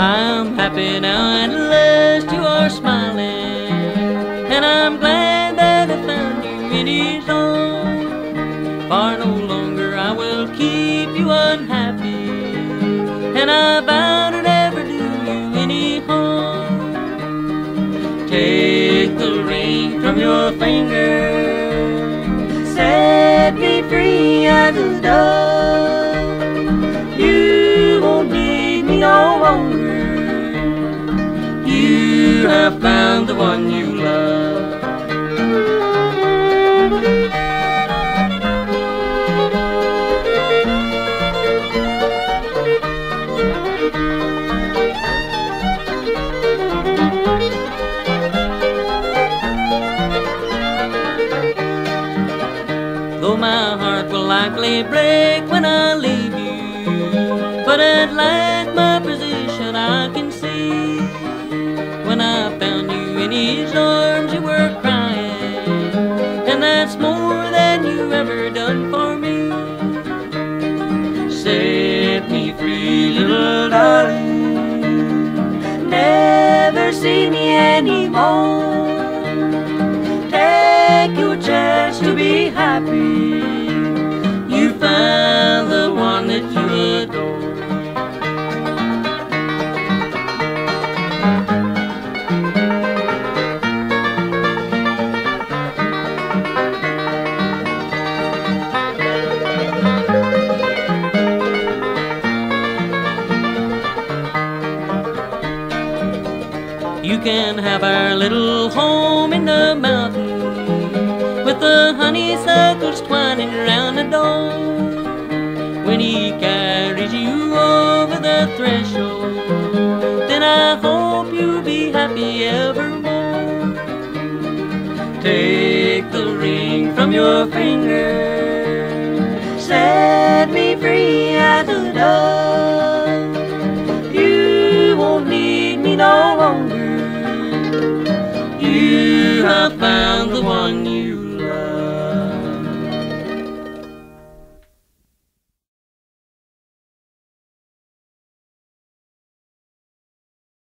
I'm happy now at last you are smiling, and I'm glad that I found you in his arms. For no longer I will keep you unhappy, and I vow your finger, set me free as a dove. You won't need me no longer. You have found the one you love. Though my heart will likely break when I leave you, but at last my position I can see. When I found you in his arms, you were crying, and that's more than you ever done for me. Set me free, little darling. Never see me anymore. To be happy. You found the one that you adore. You can have our little home in the mountain with the honeysuckles twining around the door. When he carries you over the threshold, then I hope you'll be happy evermore. Take the ring from your finger, set me free as a dove. You won't need me no longer. You have found